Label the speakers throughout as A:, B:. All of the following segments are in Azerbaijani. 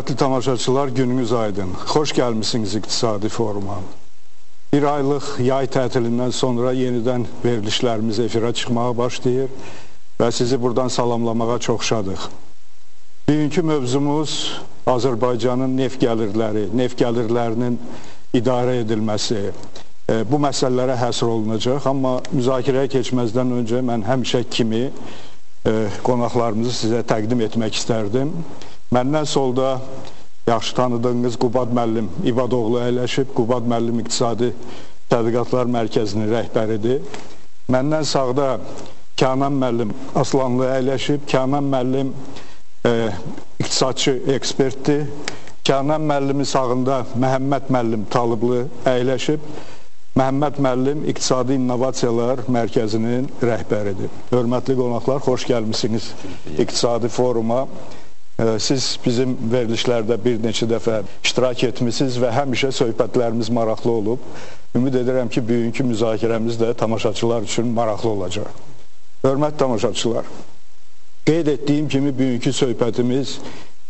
A: Hörmətli tamaşaçılar, gününüz aydın. Xoş gəlmisiniz İqtisadi Foruma. Bir aylıq yay tətilindən sonra yenidən verilişlərimiz efirə çıxmağa başlayır və sizi buradan salamlamağa çox şadıq. Bugünkü mövzumuz Azərbaycanın neft gəlirləri, neft gəlirlərinin idarə edilməsi, e, bu məsələlərə həsr olunacaq. Amma müzakirəyə keçməzdən öncə mən həmişə kimi e, qonaqlarımızı sizə təqdim etmək istərdim. Məndən solda yaxşı tanıdığınız Qubad müəllim İvadoğlu əyləşib. Qubad müəllim İqtisadi Tədqiqatlar Mərkəzinin rəhbəridir. Məndən sağda Kənan müəllim Aslanlı əyləşib. Kənan müəllim e, iqtisadçı ekspertdir. Kənan müəllimin sağında Məhəmməd müəllim Talıblı əyləşib. Məhəmməd müəllim İqtisadi İnnovasiyalar Mərkəzinin rəhbəridir. Hörmətli qonaqlar, xoş gəlmisiniz İqtisadi Foruma. Siz bizim verilişlərdə bir neçə dəfə iştirak etmisiniz və həmişə söhbətlərimiz maraqlı olub. Ümid edirəm ki, bugünkü müzakirəmiz də tamaşaçılar üçün maraqlı olacaq. Hörmət tamaşaçılar, qeyd etdiyim kimi bugünkü söhbətimiz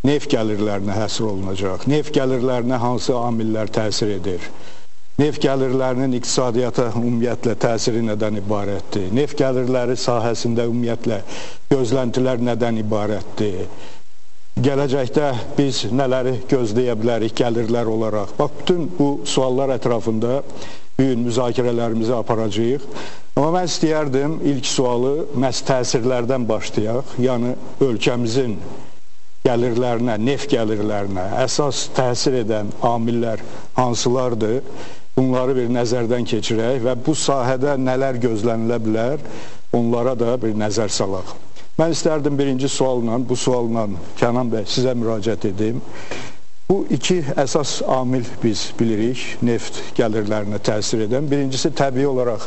A: neft gəlirlərinə həsr olunacaq. Neft gəlirlərinə hansı amillər təsir edir? Neft gəlirlərinin iqtisadiyyata ümumiyyətlə təsiri nədən ibarətdir? Neft gəlirləri sahəsində ümumiyyətlə gözləntilər nədən ibarətdir? Gələcəkdə biz nələri gözləyə bilərik gəlirlər olaraq? Bax, bütün bu suallar ətrafında bu gün müzakirələrimizi aparacağıq. Amma mən istəyərdim ilk sualı məhz təsirlərdən başlayaq. Yəni, ölkəmizin gəlirlərinə, neft gəlirlərinə əsas təsir edən amillər hansılardır? Bunları bir nəzərdən keçirək və bu sahədə nələr gözlənilə bilər, onlara da bir nəzər salaq. Mən istərdim birinci sualla, bu sualla Kənan bəy sizə müraciət edim. Bu iki əsas amil biz bilirik, neft gəlirlərinə təsir edən. Birincisi təbii olaraq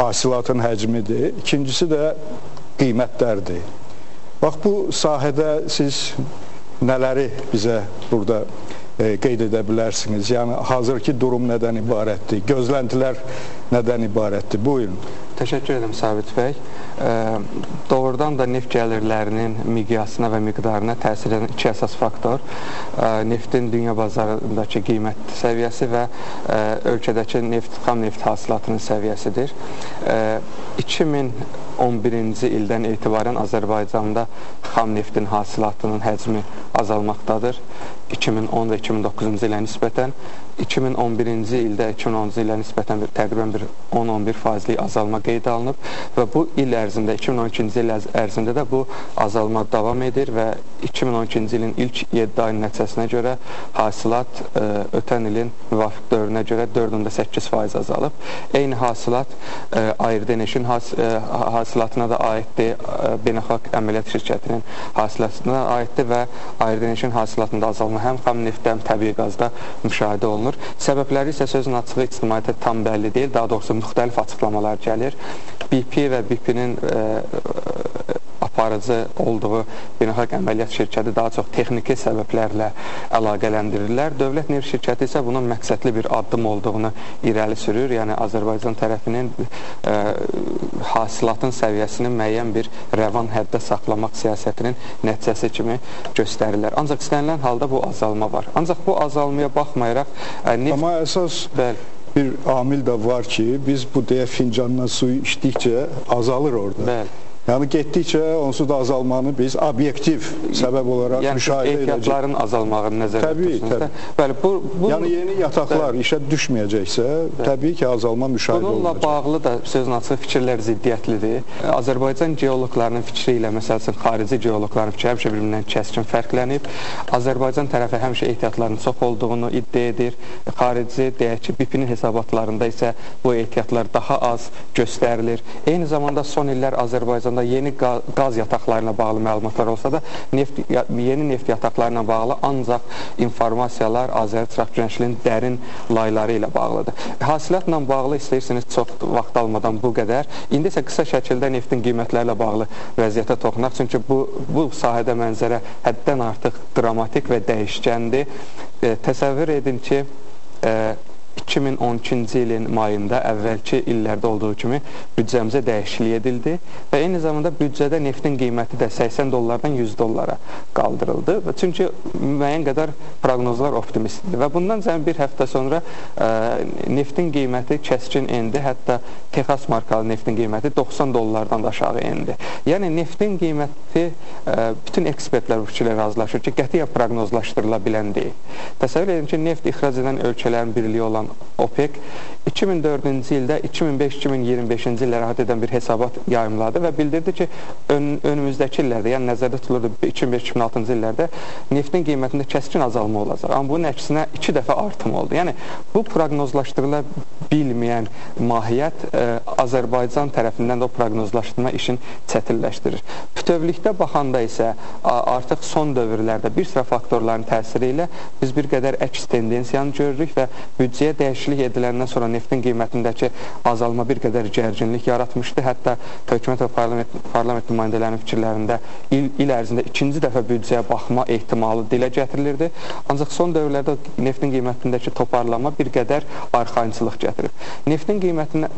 A: hasilatın həcmidir, ikincisi də qiymətlərdir. Bax, bu sahədə siz nələri bizə burada e, qeyd edə bilərsiniz? Yəni, hazırki durum nədən ibarətdir? Gözləntilər nədən ibarətdir? Buyurun.
B: Təşəkkür edirəm Sabit bəy. Doğrudan da neft gəlirlərinin miqyasına və miqdarına təsir edən iki əsas faktor neftin dünya bazarındakı qiymət səviyyəsi və ölkədəki neft, xam neft hasilatının səviyyəsidir. 2011-ci ildən etibarən Azərbaycanda xam neftin hasilatının həcmi azalmaqdadır. 2010 və 2009-cu ilə nisbətən 2011-ci ildə 2010-cu ilə nisbətən bir, təqribən bir 10-11 faizlik azalma qeyd alınıb və bu il ərzində 2012-ci il ərzində də bu azalma davam edir və 2012-ci ilin ilk 7 ayının nəticəsinə görə hasilat ə, e, ötən ilin müvafiq dövrünə görə 4.8% azalıb. Eyni hasilat ə, e, Ayrdeneşin has, ə, e, hasilatına da aiddir, ə, beynəlxalq əməliyyat şirkətinin hasilatına aiddir və Ayrdeneşin hasilatında azalma həm xam neftdə, həm təbii qazda müşahidə olunur. Səbəbləri isə sözün açığı ictimaiyyətə tam bəlli deyil, daha doğrusu müxtəlif açıqlamalar gəlir. BP və BP-nin e, aparıcı olduğu beynəlxalq əməliyyat şirkəti daha çox texniki səbəblərlə əlaqələndirirlər. Dövlət neft şirkəti isə bunun məqsədli bir addım olduğunu irəli sürür. Yəni Azərbaycan tərəfinin ə, e, hasilatın səviyyəsini müəyyən bir rəvan həddə saxlamaq siyasətinin nəticəsi kimi göstərirlər. Ancaq istənilən halda bu azalma var. Ancaq bu azalmaya baxmayaraq
A: ə, neft Amma əsas bəli bir amil də var ki, biz bu deyə fincandan suyu içdikcə azalır orada. Bəli. Yəni getdikcə onsuz da azalmanı biz obyektiv səbəb olaraq yəni, müşahidə edəcəyik.
B: Yəni ehtiyatların azalmağını nəzərdə
A: tutursunuz da. Bəli, bu, bu yəni yeni yataqlar bəli. işə düşməyəcəksə, bəli. təbii ki, azalma müşahidə
B: Bununla
A: olunacaq.
B: Bununla bağlı da sözün açıq fikirlər ziddiyyətlidir. Azərbaycan geoloqlarının fikri ilə məsəl üçün xarici geoloqların fikri həmişə bir-birindən kəskin fərqlənib. Azərbaycan tərəfi həmişə ehtiyatların çox olduğunu iddia edir. Xarici deyək ki, BIP-nin hesabatlarında isə bu ehtiyatlar daha az göstərilir. Eyni zamanda son illər Azərbaycan Azərbaycanda yeni qaz yataqlarına bağlı məlumatlar olsa da, neft, yeni neft yataqları ilə bağlı ancaq informasiyalar Azər-Çıraq Günəşlinin dərin layları ilə bağlıdır. Hasilatla bağlı istəyirsiniz çox vaxt almadan bu qədər. İndi isə qısa şəkildə neftin qiymətləri ilə bağlı vəziyyətə toxunaq. Çünki bu, bu sahədə mənzərə həddən artıq dramatik və dəyişkəndir. E, təsəvvür edin ki, e, 2012-ci ilin mayında əvvəlki illərdə olduğu kimi büdcəmizə dəyişiklik edildi və eyni zamanda büdcədə neftin qiyməti də 80 dollardan 100 dollara qaldırıldı. Çünki müəyyən qədər proqnozlar optimistdir və bundan cəmi bir həftə sonra ə, neftin qiyməti kəskin endi, hətta Texas markalı neftin qiyməti 90 dollardan da aşağı endi. Yəni neftin qiyməti ə, bütün ekspertlər bu fikirlə razılaşır ki, qətiyyən proqnozlaşdırıla bilən deyil. Təsəvvür edin ki, neft ixrac edən ölkələrin birliyi olan OPEC 2004-cü ildə 2005-2025-ci illərə əhatə edən bir hesabat yayımladı və bildirdi ki, ön, önümüzdəki illərdə, yəni nəzərdə tutulurdu 2005-2006-cı illərdə neftin qiymətində kəskin azalma olacaq. Amma bunun əksinə iki dəfə artım oldu. Yəni bu proqnozlaşdırıla bilməyən mahiyyət ə, e, Azərbaycan tərəfindən də o proqnozlaşdırma işin çətinləşdirir. Bütövlükdə baxanda isə artıq son dövrlərdə bir sıra faktorların təsiri ilə biz bir qədər əks tendensiyanı görürük və büdcəyə dəyişiklik ediləndən sonra neftin qiymətindəki azalma bir qədər gərginlik yaratmışdı. Hətta hökumət və parlament, parlament nümayəndələrinin fikirlərində il, il ərzində ikinci dəfə büdcəyə baxma ehtimalı dilə gətirilirdi. Ancaq son dövrlərdə neftin qiymətindəki toparlanma bir qədər arxayınçılıq gətirib. Neftin qiymətinə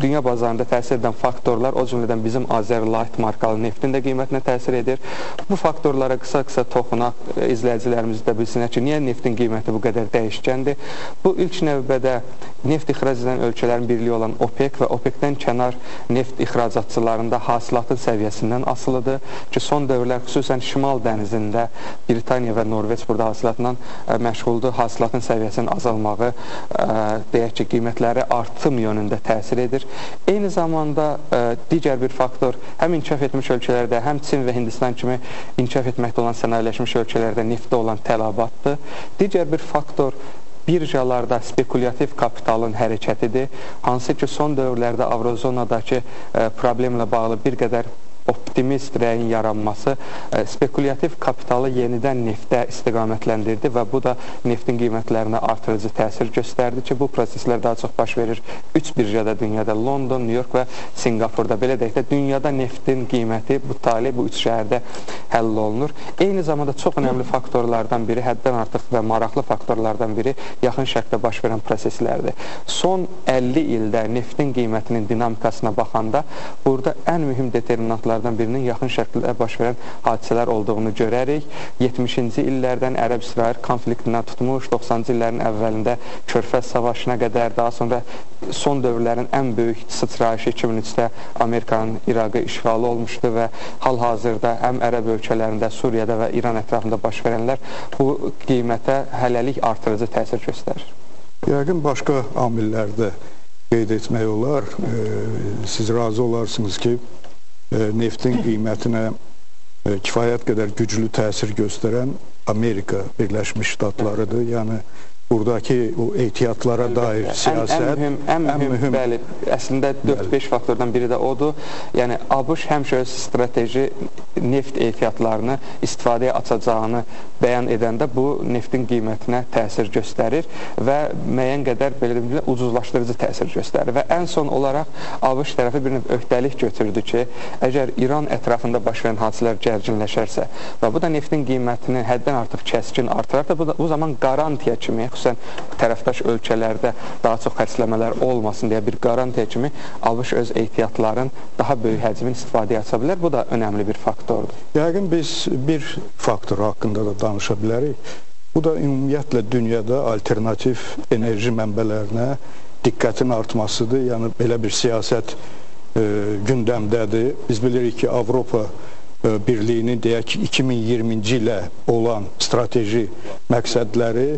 B: dünya bazarında təsir edən faktorlar, o cümlədən bizim Azerlight markalı neftin də qiymətinə təsir edir. Bu faktorlara qısa-qısa toxunaq, izləyicilərimiz də bilsinlər ki, niyə neftin qiyməti bu qədər dəyişkəndir? Bu ilk növbədə neft ixrac edən ölkələrin birliyi olan OPEC və OPEC-dən kənar neft ixracatçılarında hasilatın səviyyəsindən asılıdır ki, son dövrlər xüsusən Şimal dənizində Britaniya və Norveç burada hasilatla ə, məşğuldur. Hasilatın səviyyəsinin azalmağı ə, deyək ki, qiymətləri artım yönündə təsir edir. Eyni zamanda ə, digər bir faktor həm inkişaf etmiş ölkələrdə, həm Çin və Hindistan kimi inkişaf etməkdə olan sənayeləşmiş ölkələrdə neftdə olan tələbatdır. Digər bir faktor birjalarda spekulyativ kapitalın hərəkətidir, hansı ki, son dövrlərdə Avrozonadakı e, problemlə bağlı bir qədər optimist rəyin yaranması e, spekulyativ kapitalı yenidən neftə istiqamətləndirdi və bu da neftin qiymətlərinə artırıcı təsir göstərdi ki, bu proseslər daha çox baş verir 3 birjada dünyada, London, New York və Singapurda. Belə deyək də, dünyada neftin qiyməti bu tali bu üç şəhərdə həll olunur. Eyni zamanda çox önəmli faktorlardan biri, həddən artıq və maraqlı faktorlardan biri yaxın şərqdə baş verən proseslərdir. Son 50 ildə neftin qiymətinin dinamikasına baxanda burada ən mühüm determinantlar faktorlardan birinin yaxın şərqdə baş verən hadisələr olduğunu görərik. 70-ci illərdən Ərəb-İsrail konfliktindən tutmuş, 90-cı illərin əvvəlində Körfəz savaşına qədər, daha sonra son dövrlərin ən böyük sıçrayışı 2003-də Amerikanın İraqı işğalı olmuşdu və hal-hazırda həm Ərəb ölkələrində, Suriyada və İran ətrafında baş verənlər bu qiymətə hələlik artırıcı təsir göstərir.
A: Yəqin başqa amillərdə qeyd etmək olar. E, siz razı olarsınız ki, neftin qiymətinə e, kifayət qədər güclü təsir göstərən Amerika Birləşmiş Ştatlarıdır. Yəni buradakı o ehtiyatlara dair siyasət
B: ən, ən mühüm, ən, mühüm, mühüm bəli, əslində 4-5 faktordan biri də odur. Yəni ABŞ həmişə öz strateji neft ehtiyatlarını istifadəyə açacağını bəyan edəndə bu neftin qiymətinə təsir göstərir və müəyyən qədər belə deyim, ucuzlaşdırıcı təsir göstərir və ən son olaraq ABŞ tərəfi bir növ öhdəlik götürdü ki, əgər İran ətrafında baş verən hadisələr gərginləşərsə və bu da neftin qiymətini həddən artıq kəskin artırarsa, bu, da, bu zaman qarantiya kimi xüsusən tərəfdaş ölkələrdə daha çox xərcləmələr olmasın deyə bir qarantiya kimi ABŞ öz ehtiyatların daha böyük həcmin istifadəyə aça bilər. Bu da önəmli bir faktordur.
A: Yəqin biz bir faktor haqqında da danışa bilərik. Bu da ümumiyyətlə dünyada alternativ enerji mənbələrinə diqqətin artmasıdır. Yəni belə bir siyasət e, gündəmdədir. Biz bilirik ki, Avropa Birliyinin deyək ki, 2020-ci ilə olan strateji məqsədləri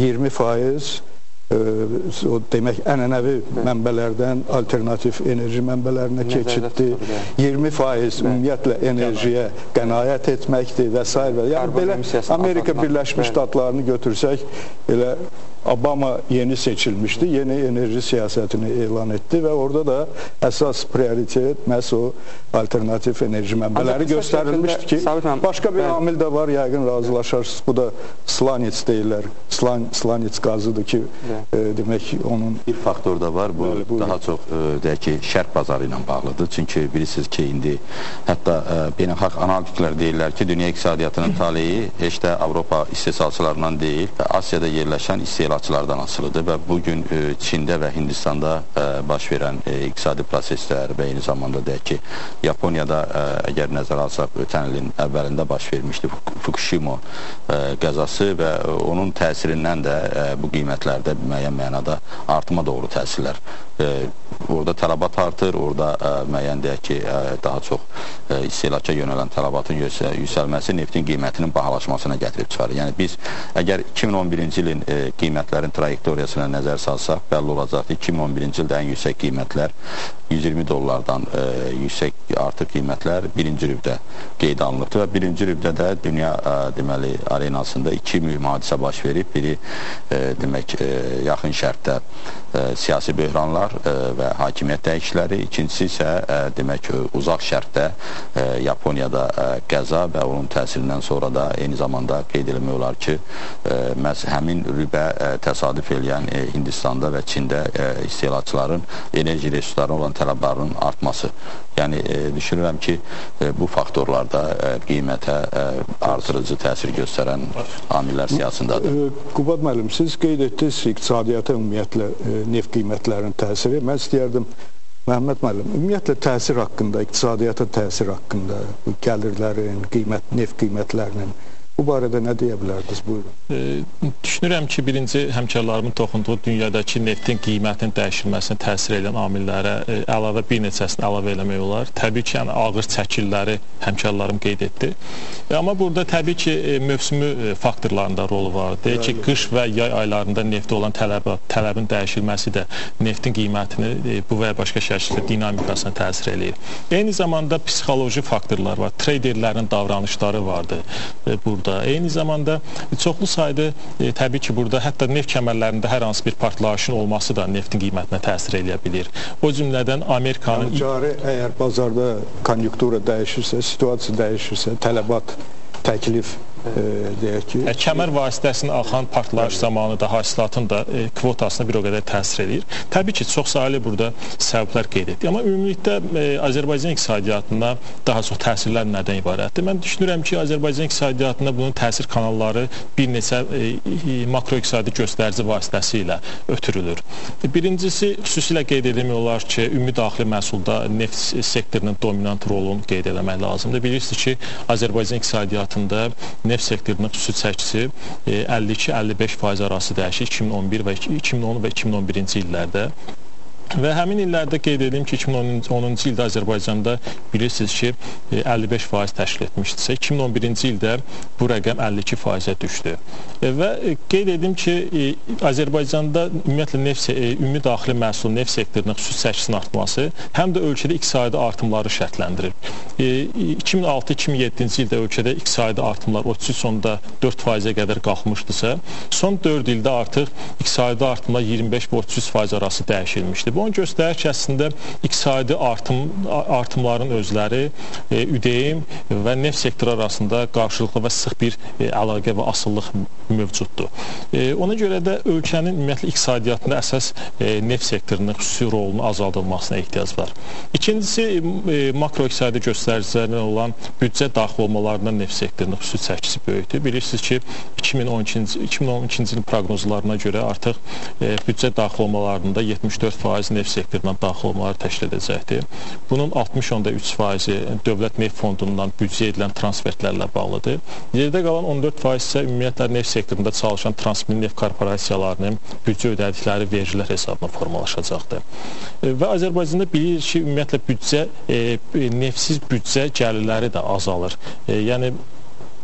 A: 20% e, o demək ənənəvi mənbələrdən alternativ enerji mənbələrinə keçiddir. 20% ümumiyyətlə enerjiyə qənaət etməkdir və s. Yəni belə Amerika Birləşmiş Ştatlarını götürsək, elə Obama yeni seçilmişdi, yeni enerji siyasətini elan etdi və orada da əsas prioritet məhz o alternativ enerji mənbələri göstərilmişdi ki, başqa bir amil də var, yəqin razılaşarsınız, bu da Slanits deyirlər, Slan, Slanits qazıdır ki, e, demək onun
C: bir faktor da var. Bu Bəli, daha çox e, deyək ki, şərq bazarı ilə bağlıdır. Çünki bilirsiniz ki, indi hətta e, beynəlxalq analitiklər deyirlər ki, dünya iqtisadiyyatının taleyi heç də Avropa istehsalçılarından deyil, Asiyada yerləşən istehlakçılardan asılıdır və bu gün e, Çində və Hindistanda e, baş verən e, iqtisadi proseslər və eyni zamanda deyək ki, Yaponiyada əgər nəzərə alsaq ötən ilin əvvəlində baş vermişdi Fukushima qəzası və onun təsirindən də bu qiymətlərdə müəyyən mənada artıma doğru təsirlər. E, orada tələbat artır, orada ə, müəyyən deyək ki, ə, daha çox ə, istehlaka yönələn tələbatın yüksəlməsi neftin qiymətinin bahalaşmasına gətirib çıxarır. Yəni biz əgər 2011-ci ilin qiymətlərin trayektoriyasına nəzər salsaq, bəlli olacaq ki, 2011-ci ildə ən yüksək qiymətlər 120 dollardan ə, yüksək artıq qiymətlər birinci rübdə qeydə alınıbdır və birinci rübdə də dünya ə, deməli arenasında iki mühüm hadisə baş verib. Biri ə, demək ə, yaxın şərqdə ə, siyasi böhranlar ə, və hakimiyyət dəyişikləri, ikincisi isə ə, demək uzaq şərqdə Yaponiyada qəza və onun təsirindən sonra da eyni zamanda qeyd etmək olar ki, məhz həmin rübə təsadüf eləyən Hindistanda və Çində istehlakçıların enerji resurslarına olan tələblərinin artması. Yəni e, düşünürəm ki, e, bu faktorlarda e, qiymətə e, artırıcı təsir göstərən amillər siyasındadır.
A: E, Qubad müəllim, siz qeyd etdiniz iqtisadiyyata ümumiyyətlə e, neft qiymətlərinin təsiri. Mən istəyərdim Məhəmməd müəllim, ümumiyyətlə təsir haqqında, iqtisadiyyata təsir haqqında, gəlirlərin, qiymət, neft qiymətlərinin Bu barədə nə deyə bilərdiniz? Buyurun.
D: E, düşünürəm ki, birinci həmkarlarımın toxunduğu dünyadakı neftin qiymətinin dəyişilməsinə təsir edən amillərə e, əlavə bir neçəsini əlavə eləmək olar. Təbii ki, yəni ağır çəkilləri həmkarlarım qeyd etdi. E, amma burada təbii ki, e, mövsümü e, faktorlarında rolu var. Deyək ki, qış və yay aylarında neftə olan tələb, tələbin dəyişilməsi də neftin qiymətini e, bu və ya başqa şəkildə dinamikasına təsir eləyir. Eyni zamanda psixoloji faktorlar var. Treyderlərin davranışları vardır. E, burada burada. Eyni zamanda çoxlu sayda e, təbii ki, burada hətta neft kəmərlərində hər hansı bir partlayışın olması da neftin qiymətinə təsir eləyə bilir. O cümlədən Amerikanın
A: yəni, cari əgər bazarda konjunktura dəyişirsə, situasiya dəyişirsə, tələbat, təklif e, deyək ki.
D: E, kəmər vasitəsilə axan partlayış zamanı da hasilatın da e, kvotasına bir o qədər təsir edir. Təbii ki, çox saylı burada səbəblər qeyd etdik. Amma ümumilikdə e, Azərbaycan iqtisadiyyatına daha çox təsirlər nədən ibarətdir? Mən düşünürəm ki, Azərbaycan iqtisadiyyatına bunun təsir kanalları bir neçə e, makroiqtisadi göstərici vasitəsilə ötürülür. Birincisi xüsusilə qeyd etmək olar ki, ümumi daxili məhsulda neft sektorunun dominant rolunu qeyd etmək lazımdır. Bilirsiniz ki, Azərbaycan iqtisadiyyatında neft sektorunun xüsusi çəkisi 52-55% e, arası dəyişir 2011 və 2010 və 2011-ci illərdə. Və həmin illərdə qeyd edim ki, 2010-cu ildə Azərbaycanda bilirsiniz ki, 55% e, təşkil etmişdisə, 2011-ci ildə bu rəqəm 52%-ə düşdü. E, və e, qeyd edim ki, Azərbaycanda ümumiyyətlə neft ümumi daxili məhsul neft sektorunun xüsusi çəkisinin artması həm də ölkədə iqtisadi artımları şərtləndirir. 2006-2007-ci ildə ölkədə iqtisadi artımlar 33.4%-ə qədər qalxmışdısa, son 4 ildə artıq iqtisadi artımlar 25-33% arası dəyişilmişdir. Bu onu göstərir ki, əslində iqtisadi artım artımların özləri e, üdeyim və neft sektoru arasında qarşılıqlı və sıx bir e, əlaqə və asıllıq mövcuddur. E, ona görə də ölkənin ümumiyyətlə iqtisadiyyatında əsas e, neft sektorunun xüsusi rolunun azaldılmasına ehtiyac var. İkincisi e, makroiqtisadi göstəricilərdən olan büdcə daxil olmalarından neft sektorunun xüsusi çəkisi böyükdür. Bilirsiniz ki, 2012-ci 2012-ci ilin proqnozlarına görə artıq e, büdcə daxil olmalarında 74% neft sektorundan daxil olmaları təşkil edəcəkdir. Bunun 60.3%-i dövlət neft fondundan büdcə edilən transfertlərlə bağlıdır. Yerdə qalan 14% isə ümumiyyətlə neft sektorunda çalışan transmil neft korporasiyalarının büdcə ödədikləri vergilər hesabına formalaşacaqdır. E, və Azərbaycanda bilirik ki, ümumiyyətlə büdcə, e, neftsiz büdcə gəlirləri də azalır. E, yəni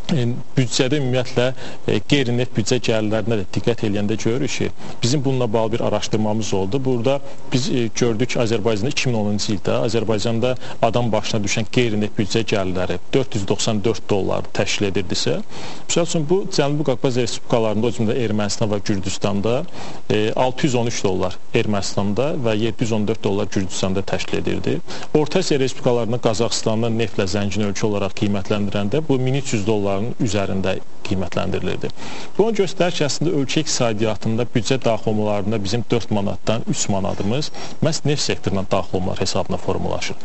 D: büdcədə ümumiyyətlə e, qeyri-neft büdcə gəlirlərinə də diqqət eləyəndə görürük ki, bizim bununla bağlı bir araşdırmamız oldu. Burada biz e, gördük Azərbaycanda 2010-cu ildə Azərbaycanda adam başına düşən qeyri-neft büdcə gəlirləri 494 dollar təşkil edirdisə, məsəl üçün bu Cənubi Qafqaz respublikalarında, o cümlədən Ermənistan və Gürcüstanda 613 e, dollar Ermənistanda və 714 dollar Gürcüstanda təşkil edirdi. Orta Asiya respublikalarında Qazaxıstanı neftlə zəngin ölkə olaraq qiymətləndirəndə bu 1300 dollar milyardların üzərində qiymətləndirilirdi. Bu göstərir ki, əslində ölkə iqtisadiyyatında büdcə daxil olmalarında bizim 4 manatdan 3 manatımız məhz neft sektorundan daxil olmalar hesabına formalaşır.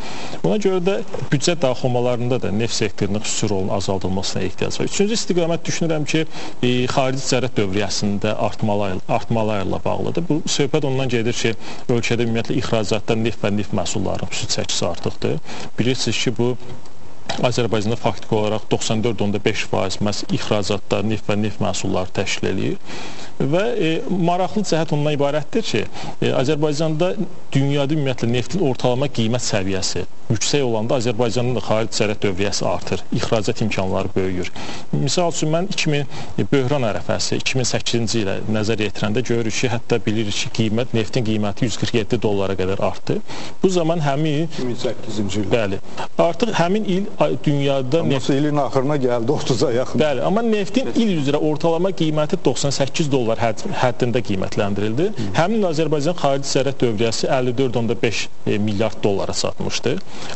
D: Buna görə də büdcə daxil olmalarında da neft sektorunun xüsusi rolunun azaldılmasına ehtiyac var. Üçüncü istiqamət düşünürəm ki, e, xarici ticarət dövriyyəsində artmalar, artmalarla bağlıdır. Bu söhbət ondan gedir ki, ölkədə ümumiyyətlə ixracatda neft və neft məhsullarının xüsusi çəkisi artıqdır. Bilirsiniz ki, bu Azərbaycanda faktiki olaraq 94.5% məhz ixracatda neft və neft məhsulları təşkil eləyir. Və e, maraqlı cəhət ondan ibarətdir ki, e, Azərbaycanda dünyada ümumiyyətlə neftin ortalama qiymət səviyyəsi yüksək olanda Azərbaycanın da xarici ticarət dövriyyəsi artır, ixracat imkanları böyüyür. Misal üçün mən 2000 böhran ərəfəsi 2008-ci ilə nəzər yetirəndə görürük ki, hətta bilirik ki, qiymət neftin qiyməti 147 dollara qədər artdı. Bu zaman həmin il
A: 2008-ci il.
D: Bəli. Artıq həmin il dünyada
A: amma neft ilin axırına gəldi 30-a yaxın.
D: Bəli, amma neftin il üzrə ortalama qiyməti 98 dollar hədd, həddində qiymətləndirildi. Həmin Azərbaycan xarici ticarət dövriyyəsi 54.5 e, milyard dollara çatmışdı.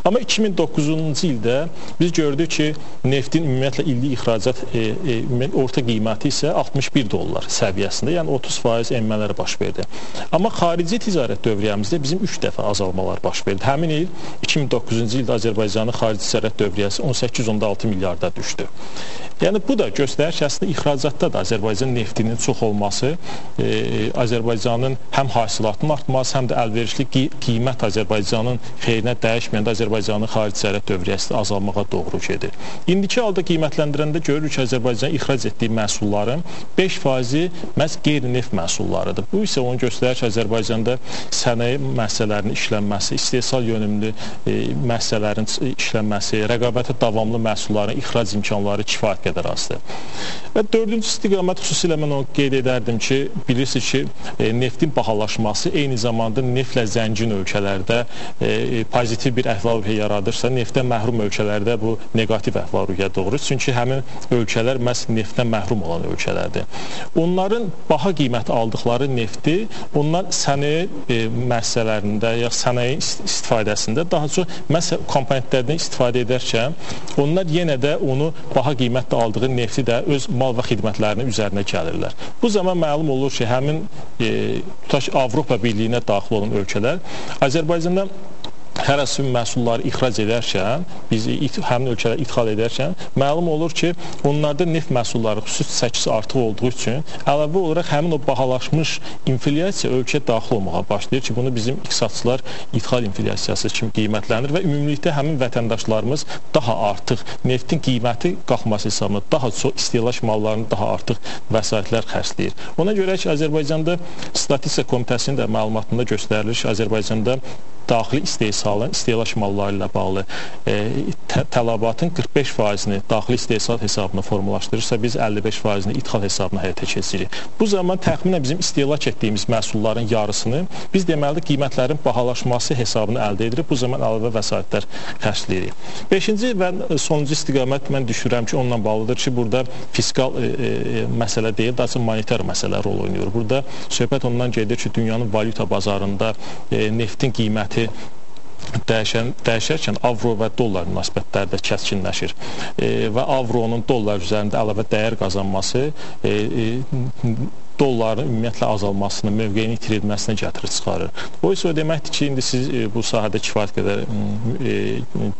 D: Amma 2009-cu ildə biz gördük ki, neftin ümumiyyətlə illik ixracat e, e, orta qiyməti isə 61 dollar səviyyəsində, yəni 30% enmələr baş verdi. Amma xarici ticarət dövriyyəmizdə bizim 3 dəfə azalmalar baş verdi. Həmin il 2009-cu ildə Azərbaycanın xarici ticarət dövriyyəsi 18.6 milyarda düşdü. Yəni bu da göstərir ki, əslində ixracatda da Azərbaycan neftinin çox olması e, Azərbaycanın həm hasilatının artması, həm də əlverişli qiymət Azərbaycanın xeyrinə dəyişməyəndə Azərbaycanın xarici ticarət dövriyyəsi azalmağa doğru gedir. İndiki halda qiymətləndirəndə görürük ki, Azərbaycan ixrac etdiyi məhsulların 5%-i məhz qeyri-neft məhsullarıdır. Bu isə onu göstərir ki, Azərbaycanda sənaye müəssisələrinin işlənməsi, istehsal yönümlü e, müəssisələrin işlənməsi, rəqabətə davamlı məhsulların ixrac imkanları kifayət qədər azdır. Və dördüncü istiqamət xüsusilə mən onu qeyd edərdim ki, bilirsiniz ki, e, neftin bahalaşması eyni zamanda neftlə zəngin ölkələrdə e, pozitiv bir əhval-ruhiyyə yaradırsa, neftdən məhrum ölkələrdə bu neqativ əhval-ruhiyyə doğurur. Çünki həmin ölkələr məhz neftdən məhrum olan ölkələrdir. Onların baha qiymət aldıqları nefti onlar sənaye e, müəssisələrində ya sənaye istifadəsində daha çox məhz komponentlərdən istifadə edərkən onlar yenə də onu baha qiymətlə aldığı nefti də öz mal və xidmətlərinin üzərinə gəlirlər. Bu zaman məlum olur ki, həmin e, tutaq Avropa Birliyinə daxil olan ölkələr Azərbaycandan hər bir məhsulları ixrac edərkən, biz həmin ölkələrə idxal edərkən, məlum olur ki, onlarda neft məhsulları xüsusi çəkisi artıq olduğu üçün əlavə olaraq həmin o bahalaşmış inflyasiya ölkəyə daxil olmağa başlayır ki, bunu bizim iqtisadçılar idxal inflyasiyası kimi qiymətlənir və ümumilikdə həmin vətəndaşlarımız daha artıq neftin qiyməti qalxması hesabına daha çox istehlak mallarını daha artıq vəsaitlər xərcləyir. Ona görə ki, Azərbaycanda Statistika Komitəsinin də məlumatında göstərilir ki, Azərbaycanda daxili istehsalın istehlak malları ilə bağlı e, tələbatın 45%-ni daxili istehsal hesabına formalaşdırırsa, biz 55%-ni idxal hesabına həyata keçiririk. Bu zaman təxminən bizim istehlak etdiyimiz məhsulların yarısını biz deməli qiymətlərin bahalaşması hesabını əldə edirik. Bu zaman əlavə vəsaitlər xərcləyirik. Beşinci və sonuncu istiqamət mən düşünürəm ki, onunla bağlıdır ki, burada fiskal e, e, məsələ deyil, daha çox monetar məsələ rol oynayır. Burada söhbət ondan gedir ki, dünyanın valyuta bazarında e, neftin qiyməti qiyməti dəyişən, dəyişərkən avro və dollar münasibətləri də kəskinləşir. E, və avronun dollar üzərində əlavə dəyər qazanması e, e, dolların ümumiyyətlə azalmasına, mövqeyinin itirilməsinə gətirib çıxarır. O isə o deməkdir ki, indi siz e, bu sahədə kifayət qədər e,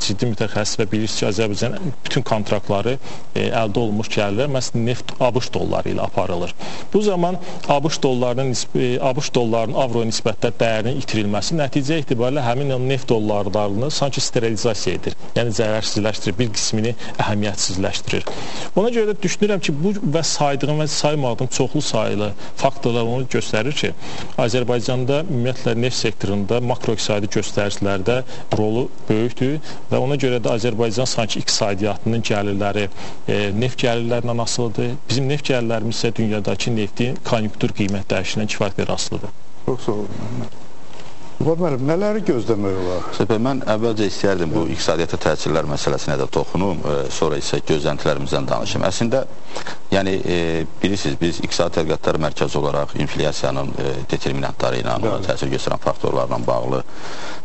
D: ciddi mütəxəssis və bilirsiniz ki, Azərbaycan bütün kontraktları e, əldə olunmuş gəlirlər məhz neft ABŞ dolları ilə aparılır. Bu zaman ABŞ dollarının ABŞ dollarının avro nisbətdə dəyərinin itirilməsi nəticə etibarilə həmin neft dollarlarını sanki sterilizasiya edir. Yəni zərərsizləşdirir, bir qismini əhəmiyyətsizləşdirir. Ona görə də düşünürəm ki, bu və saydığım və saymadığım çoxlu saylı faktorlar onu göstərir ki, Azərbaycanda ümumiyyətlə neft sektorunda makroiqtisadi göstəricilərdə rolu böyükdür və ona görə də Azərbaycan sanki iqtisadiyyatının gəlirləri e, neft gəlirlərindən asılıdır. Bizim neft gəlirlərimiz isə dünyadakı neftin konjunktur qiymət dəyişindən kifayət qədər asılıdır.
A: Çox sağ olun. Vurğun müəllim, nələri gözləmək olar?
C: Səbəb mən əvvəlcə istəyərdim bu iqtisadiyyata təsirlər məsələsinə də toxunum, e, sonra isə gözləntilərimizdən danışım. Əslində, yəni e, bilirsiniz, biz İqtisadi Tədqiqatlar Mərkəzi olaraq inflyasiyanın e, determinantları ilə, ona təsir göstərən faktorlarla bağlı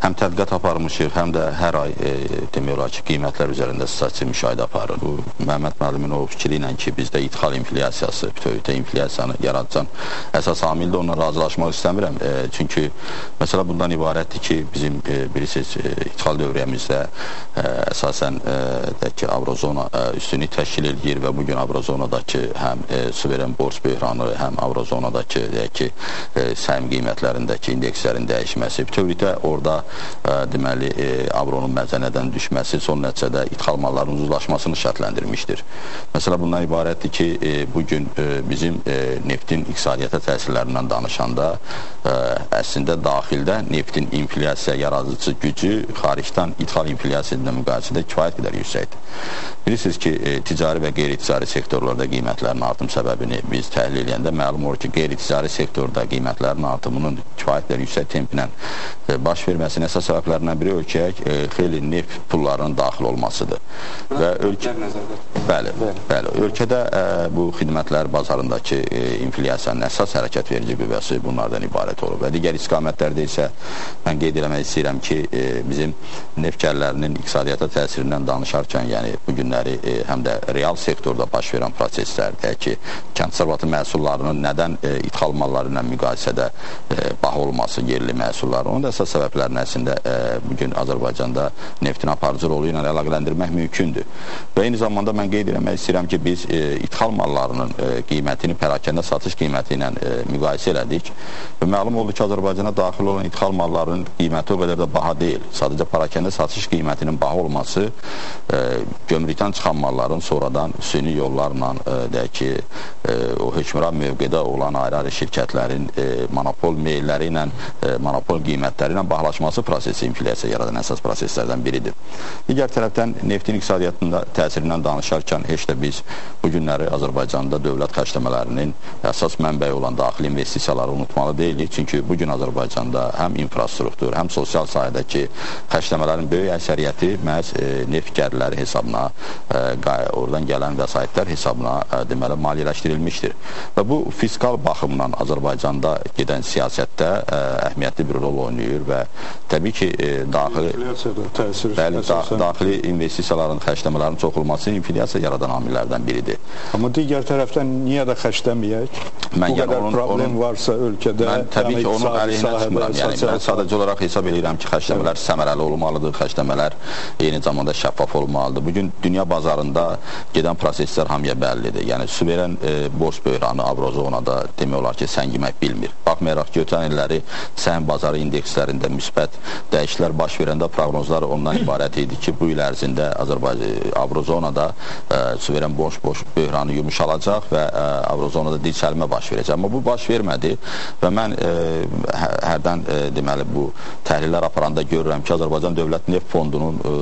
C: həm tədqiqat aparmışıq, həm də hər ay e, demək olar ki, qiymətlər üzərində statistik müşahidə aparır. Bu Məhəmməd müəllimin o fikri ilə ki, bizdə idxal inflyasiyası, bütövlükdə inflyasiyanı yaradan əsas amildə onunla razılaşmaq istəmirəm. E, çünki məsələ bundan bundan ibarətdir ki, bizim e, bilirsiniz, e, idxal dövriyəmizdə e, əsasən deyək ki, Avrozona üstünlük təşkil edir və bu gün Avrozonadakı həm suveren borc böhranı, həm Avrozonadakı deyək ki, səhim qiymətlərindəki indekslərin dəyişməsi, bütövlükdə orada deməli avronun məzənədən düşməsi son nəticədə idxal mallarının ucuzlaşmasını şərtləndirmişdir. Məsələ bundan ibarətdir ki, bu gün e, bizim neftin iqtisadiyyata təsirlərindən danışanda əslində daxildə neftin inflyasiya yaradıcı gücü xaricdən ithal inflyasiya ilə müqayisədə kifayət qədər yüksəkdir. Bilirsiniz ki, e, ticari və qeyri-ticari sektorlarda qiymətlərin artım səbəbini biz təhlil edəndə məlum olur ki, qeyri-ticari sektorda qiymətlərin artımının kifayət qədər yüksək templə baş verməsinin əsas səbəblərindən biri ölkəyə e, xeyli neft pullarının daxil olmasıdır. Və ölkə Bəli, bəli. Ölkədə e, bu xidmətlər bazarındakı ə, inflyasiyanın əsas hərəkət verici qüvvəsi bunlardan ibarət olur. Və digər istiqamətlərdə isə mən qeyd eləmək istəyirəm ki, e, bizim neft gəlirlərinin iqtisadiyyata təsirindən danışarkən, yəni bu günləri e, həm də real sektorda baş verən proseslər, deyək ki, kənd sərvatı məhsullarının nədən e, ithal malları ilə müqayisədə e, baha olması yerli məhsulları, onun da əsas səbəblərini əslində e, bu gün Azərbaycanda neftin aparıcı rolu ilə əlaqələndirmək mümkündür. Və eyni zamanda mən qeyd eləmək istəyirəm ki, biz e, ithal mallarının e, qiymətini pərakəndə satış qiyməti ilə e, müqayisə elədik və məlum oldu ki, Azərbaycana daxil olan ithal malların qiyməti o qədər də baha deyil. Sadəcə parakəndə satış qiymətinin baha olması e, gömrükdən çıxan malların sonradan süni yollarla e, deyək ki, e, o hökmran mövqedə olan ayrı-ayrı şirkətlərin e, monopol meyilləri ilə e, monopol qiymətləri ilə bahalaşması prosesi inflyasiya yaradan əsas proseslərdən biridir. Digər tərəfdən neftin iqtisadiyyatında təsirindən danışarkən heç də biz bu günləri Azərbaycanda dövlət xərcləmələrinin əsas mənbəyi olan daxili investisiyaları unutmalı deyilik. Çünki bu gün Azərbaycanda həm infrastruktur, həm sosial sahədəki xərcləmələrin böyük əksəriyyəti məhz e, neft gəlirləri hesabına, e, oradan gələn vəsaitlər hesabına e, deməli maliyyələşdirilmişdir. Və bu fiskal baxımdan Azərbaycanda gedən siyasətdə ə, e, əhəmiyyətli bir rol oynayır və təbii ki, e, daxili bəli, da, daxili investisiyaların, xərcləmələrin çox olması inflyasiya yaradan amillərdən biridir.
A: Amma digər tərəfdən niyə də xərcləməyək? Mən Bu yəni qədər onun, problem onun, varsa ölkədə,
C: mən təbii yəni ki, onun əleyhinə çıxmıram. Yəni mən sadəcə olaraq hesab edirəm ki, xərcləmələr səmərəli olmalıdır, xərcləmələr eyni zamanda şəffaf olmalıdır. Bu gün dünya bazarında gedən proseslər hamıya bəllidir. Yəni suveren e, borc böhranı Avrozonada demək olar ki, səngimək bilmir. Baxmayaraq ki, ötən illəri səhəm bazarı indekslərində müsbət dəyişikliklər baş verəndə proqnozlar ondan ibarət idi ki, bu il ərzində Azərbaycan Avrozonada e, suveren borc böhranı yumuşalacaq və e, Avrozonada dirçəlmə baş verəcək. Amma bu baş vermədi və mən e, hə, hərdən e, deməli bu təhlillər aparanda görürəm ki, Azərbaycan Dövlət Neft Fondunun e,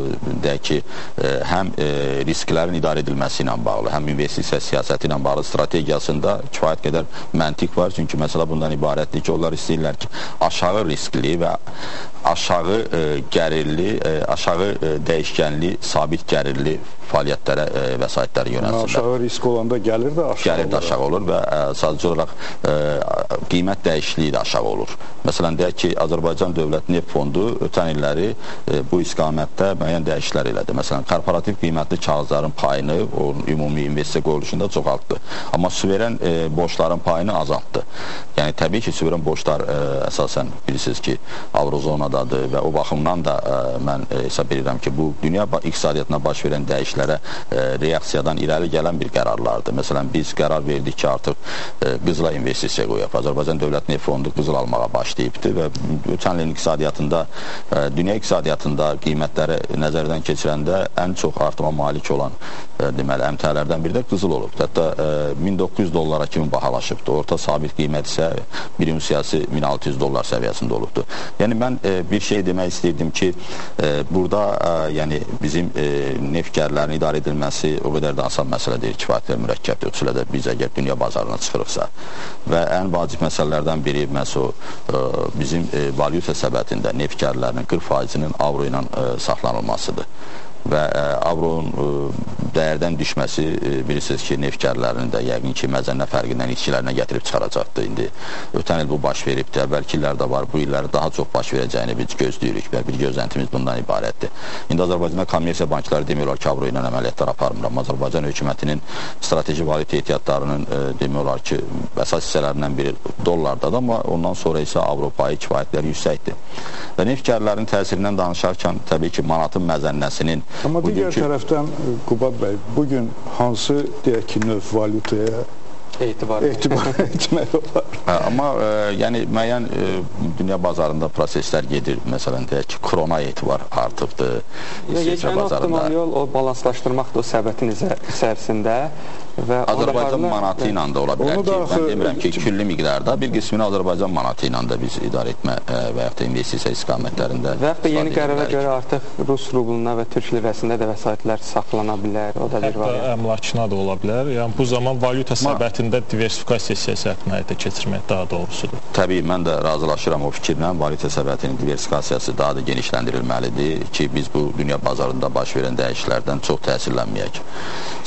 C: deyək ki, e, həm e, risklərin idarə edilməsi ilə bağlı, həm investisiya siyasəti ilə bağlı strategiyasında kifayət qədər məntiq var. Çünki məsələ bundan ibarətdir ki, onlar istəyirlər ki, aşağı riskli və aşağı e, gərirli, e, aşağı e, dəyişkənli, sabit gərirli fəaliyyətlərə e, vəsaitləri yönəlsinlər.
A: Aşağı risk olanda gəlir də aşağı
C: gəlir də aşağı olur və ə, e, sadəcə olaraq ə, e, qiymət dəyişikliyi də aşağı olur. Məsələn deyək ki, Azərbaycan Dövlət Neft Fondu ötən illəri ə, bu istiqamətdə müəyyən dəyişikliklər elədi. Məsələn, korporativ qiymətli kağızların payını o ümumi investisiya qoyuluşunda çoxaltdı. Amma suveren ə, borcların payını azaltdı. Yəni təbii ki, suveren borclar ə, əsasən bilirsiniz ki, Avrozonadadır və o baxımdan da ə, mən ə, hesab edirəm ki, bu dünya iqtisadiyyatına baş verən dəyişikliklər dəyişikliklərə e, reaksiyadan irəli gələn bir qərarlardır. Məsələn, biz qərar verdik ki, artıq e, qızıla investisiya qoyaq. Azərbaycan Dövlət Neft Fondu qızıl almağa başlayıbdır və ötən ilin iqtisadiyyatında, e, dünya iqtisadiyyatında qiymətləri nəzərdən keçirəndə ən çox artıma malik olan deməli əmtələrdən biri də qızıl olub. Hətta 1900 dollara kimi bahalaşıbdı. Orta sabit qiymət isə bir ünsiyası 1600 dollar səviyyəsində olubdu. Yəni mən bir şey demək istəyirdim ki, burada yəni bizim neft gəlirlərinin idarə edilməsi o qədər də asan məsələ deyil, kifayət qədər mürəkkəbdir. Xüsusilə də biz əgər dünya bazarına çıxırıqsa və ən vacib məsələlərdən biri məhz o bizim valyuta səbətində neft gəlirlərinin 40%-nin avro ilə saxlanılmasıdır və ə, e, avronun ə, e, dəyərdən düşməsi ə, e, bilirsiniz ki, neftkarlarının da yəqin ki, məzənnə fərqindən itkilərinə gətirib çıxaracaqdır indi. Ötən il bu baş veribdir, əvvəlki illərdə var, bu illəri daha çox baş verəcəyini biz gözləyirik və bir gözləntimiz bundan ibarətdir. İndi Azərbaycanda kommersiya bankları demək olar ki, avro ilə əməliyyatlar aparmır, amma Azərbaycan hökumətinin strateji valyuta ehtiyatlarının ə, demək olar ki, əsas hissələrindən biri dollardadır, amma ondan sonra isə Avropayı kifayətlər yüksəkdir. Və neftkarların təsirindən danışarkən təbii ki, manatın məzənnəsinin
A: Amma digər bugünkü... tərəfdən Qubad bəy, bu gün hansı deyək ki, növ valyutaya
B: etibar
A: etibar etmək olar.
C: Hə, amma e, yəni müəyyən e, dünya bazarında proseslər gedir. Məsələn deyək ki, krona etibar artıbdır.
B: İsviçrə bazarında. yol o balanslaşdırmaqdır o səbətin içərisində və
C: Azərbaycan manatı ilə də ola bilər ki, mən demirəm ki, külli miqdarda bir qismini Azərbaycan manatı ilə də biz idarə etmə e, və yaxud da investisiya istiqamətlərində
B: və yaxud da yeni qərara görə artıq rus rubluna və türk lirəsində də vəsaitlər saxlana bilər. O da bir variant.
D: Əmlakına da ola bilər. Yəni bu zaman valyuta səbətində diversifikasiya siyasətini həyata keçirmək daha doğrusudur.
C: Təbii, mən də razılaşıram o fikirlə. Valyuta səbətinin diversifikasiyası daha da genişləndirilməlidir ki, biz bu dünya bazarında baş verən dəyişikliklərdən çox təsirlənməyək.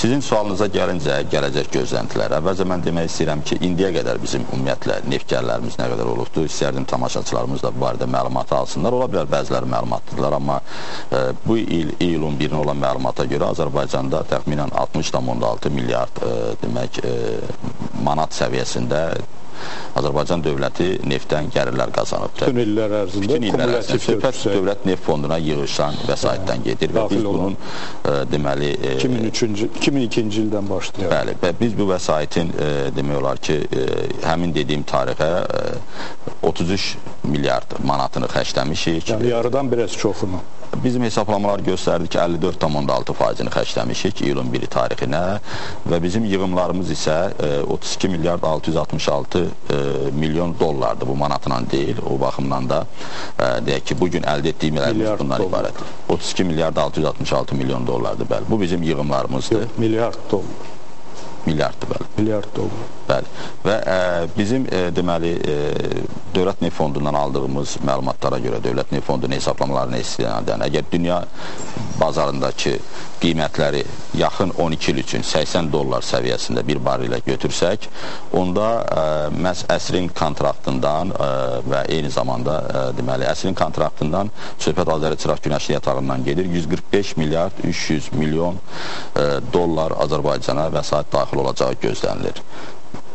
C: Sizin sualınıza gəlincə gələcək gözləntilər. Əvvəlcə mən demək istəyirəm ki, indiyə qədər bizim ümumiyyətlə neft gəlirlərimiz nə qədər olubdur? İstərdim tamaşaçılarımız da bu barədə məlumat alsınlar. Ola bilər bəziləri məlumatlıdırlar, amma e, bu il iyulun 1-nə olan məlumata görə Azərbaycanda təxminən 60,6 milyard e, demək e, manat səviyyəsində Azərbaycan dövləti neftdən gəlirlər qazanıb.
A: Bütün illər ərzində
C: bütün illər ərzində söhbət dövlət neft fonduna yığışan vəsaitdən gedir və biz bunun ə, e, deməli
A: ə, 2003-cü 2002-ci ildən başlayır.
C: Bəli, və biz bu vəsaitin ə, e, demək olar ki, ə, e, həmin dediyim tarixə ə, 33 milyard manatını xərcləmişik.
A: Yəni yarıdan biraz çoxunu.
C: Bizim hesablamalar göstərdi ki, 54,6 faizini xərcləmişik iyulun 1 tarixinə və bizim yığımlarımız isə 32 milyard 666 milyon dollardır. Bu manatla deyil. O baxımdan da deyək ki, bugün əldə etdiyimiz bundan dollar. ibarət. 32 milyard 666 milyon dollardır, bəli. Bu bizim yığımlarımızdır. Yox,
A: milyard dollar.
C: Milyarddır, bəli.
A: Milyard dollar.
C: Bəli. Və ə, bizim ə, deməli ə, Dövlət Neft Fondundan aldığımız məlumatlara görə Dövlət Neft Fondunun hesablamalarına istinadən əgər dünya bazarındakı qiymətləri yaxın 12 il üçün 80 dollar səviyyəsində bir barrelə götürsək, onda ə, məhz əsrin kontraktından ə, və eyni zamanda ə, deməli əsrin kontraktından söhbət Azərbaycan günəşli yatağından gedir. 145 milyard 300 milyon ə, dollar Azərbaycana vəsait daxil olacağı gözlənilir.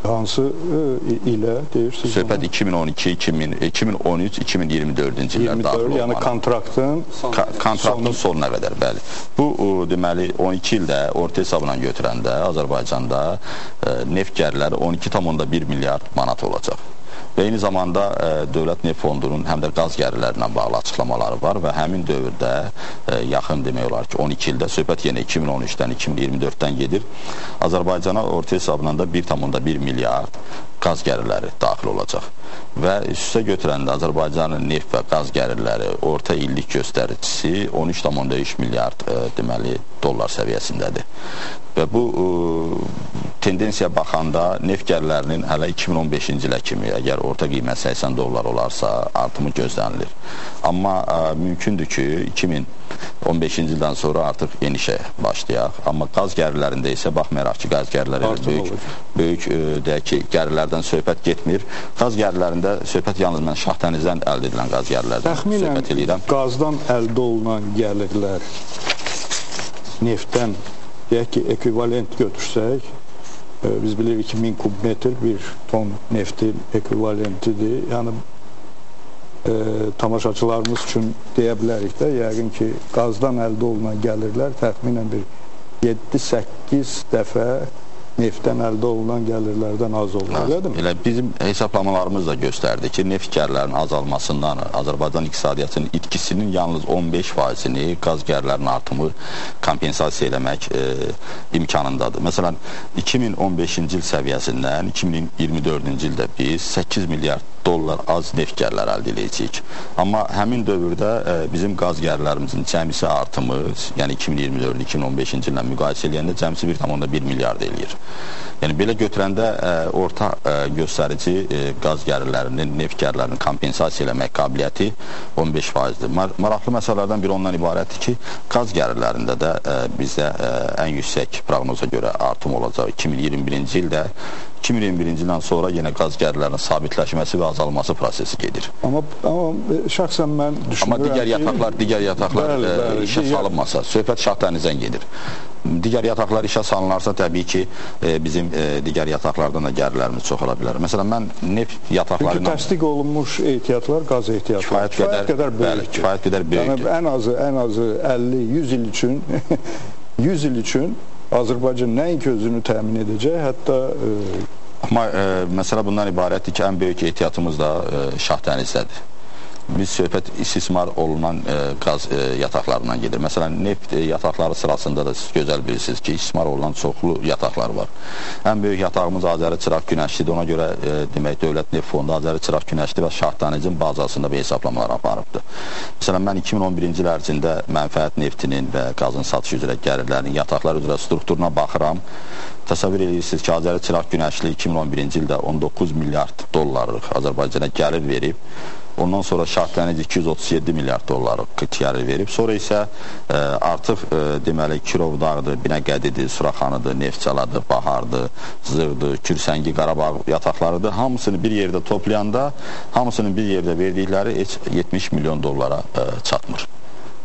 A: Hansı e, ilə deyirsiniz?
C: Söhbət 2012, 2000, 2013, 2024-cü illər daxil olmalı.
A: Yəni kontraktın
C: Ka kontraktın sonu. sonuna qədər, bəli. Bu deməli 12 ildə orta hesabla götürəndə Azərbaycanda e, neft gəlirləri 12,1 milyard manat olacaq. Eyni zamanda ə, e, Dövlət Neft Fondunun həm də qaz gəlirlərinə bağlı açıqlamaları var və həmin dövrdə ə, e, yaxın demək olar ki, 12 ildə söhbət yenə 2013-dən 2024-dən gedir. Azərbaycana orta hesabla da 1,1 milyard qaz gəlirləri daxil olacaq. Və üstə götürəndə Azərbaycanın neft və qaz gəlirləri orta illik göstəricisi 13,3 milyard ə, e, deməli dollar səviyyəsindədir. Və bu ə, tendensiyaya baxanda neft gəlirlərinin hələ 2015-ci ilə kimi əgər orta qiymət 80 dollar olarsa artımı gözlənilir. Amma ə, mümkündür ki 2015-ci ildən sonra artıq enişə başlayaq. Amma qaz gəlirlərində isə baxmayaraq ki, qaz gəlirləri böyük olur. böyük ə, deyək ki, gəlirlərdən söhbət getmir. Qaz gəlirlərində söhbət yalnız mən şah dənizdən əldə edilən qaz gəlirlərdən söhbət edirəm.
A: Qazdan əldə olunan gəlirlər neftdən deyək ki, ekvivalent götürsək, e, biz bilirik ki, 1000 kub metr bir ton neftin ekvivalentidir. Yəni e, tamaşaçılarımız üçün deyə bilərik də, yəqin ki, qazdan əldə olunan gəlirlər təxminən bir 7-8 dəfə neftdən əldə olunan gəlirlərdən az olur, elədirmi?
C: Elə bizim hesablamalarımız da göstərdi ki, neft gəlirlərinin azalmasından Azərbaycan iqtisadiyyatının itkisinin yalnız 15%-ni qaz gəlirlərinin artımı kompensasiya eləmək e, imkanındadır. Məsələn, 2015-ci il səviyyəsindən 2024-cü ildə biz 8 milyard dollar az neft gəlirləri əldə edəcəyik. Amma həmin dövrdə e, bizim qaz gəlirlərimizin cəmisi artımı, yəni 2024-2015-ci illə müqayisə edəndə cəmisi 1,1 milyard eləyir. Yəni belə götürəndə ə, e, orta ə, e, göstərici ə, qaz gəlirlərinin, neft gəlirlərinin kompensasiya eləmək qabiliyyəti 15%-dir. Mar maraqlı məsələlərdən biri ondan ibarətdir ki, qaz gəlirlərində də ə, bizdə ə, ən yüksək proqnoza görə artım olacaq. 2021-ci ildə 2021-ci ildən sonra yenə qaz gəlirlərinin sabitləşməsi və azalması prosesi gedir.
A: Amma amma şəxsən mən düşünürəm
C: Amma digər yataqlar, digər yataqlar bəli, e, bəli, işə salınmasa, söhbət şah dənizdən gedir. Digər yataqlar işə salınarsa təbii ki, e, bizim e, digər yataqlardan da gəlirlərimiz çox ola bilər. Məsələn, mən neft yataqları
A: ilə təsdiq olunmuş ehtiyatlar qaz ehtiyatları
C: kifayət, qədər, qədər böyükdür. Kifayət qədər böyükdür.
A: Yəni ən azı ən azı 50-100 il üçün 100 il üçün Azərbaycan nəinki özünü təmin edəcək, hətta
C: e, Amma ə, e, məsələ bundan ibarətdir ki, ən böyük ehtiyatımız da ə, e, şah dənizdədir biz söhbət istismar olunan e, qaz e, yataqlarından gedir. Məsələn, neft e, yataqları sırasında da siz gözəl bilirsiniz ki, istismar olunan çoxlu yataqlar var. Ən böyük yatağımız Azəri Çıraq Günəşlidir. Ona görə e, demək Dövlət Neft Fondu Azəri Çıraq Günəşli və Şahdanizin bazasında bir hesablamalar aparıbdır. Məsələn, mən 2011-ci il ərzində mənfəət neftinin və qazın satışı üzrə gəlirlərinin yataqlar üzrə strukturuna baxıram. Təsəvvür edirsiniz ki, Azəri Çıraq Günəşli 2011-ci ildə 19 milyard dollarlıq Azərbaycana gəlir verib. Ondan sonra Şahbəniz 237 milyard dollar ixtiyarı verib. Sonra isə ə, e, artıq ə, e, deməli Kirovdağdır, Binəqədidir, Suraxanıdır, Neftçaladır, Bahardır, Zırdır, Kürsəngi, Qarabağ yataqlarıdır. Hamısını bir yerdə toplayanda hamısının bir yerdə verdikləri heç 70 milyon dollara ə, e, çatmır.